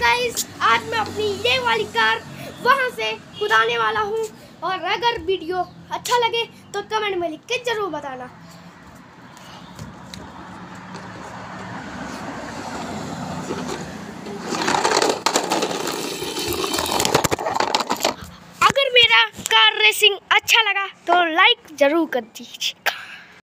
Hi guys आज मैं अपनी ये वाली कार वहाँ से कुदाने वाला हूँ। और अगर वीडियो अच्छा लगे तो कमेंट में लिख के ज़रूर बताना। अगर मेरा कार रेसिंग अच्छा लगा तो लाइक ज़रूर कर दीजिए।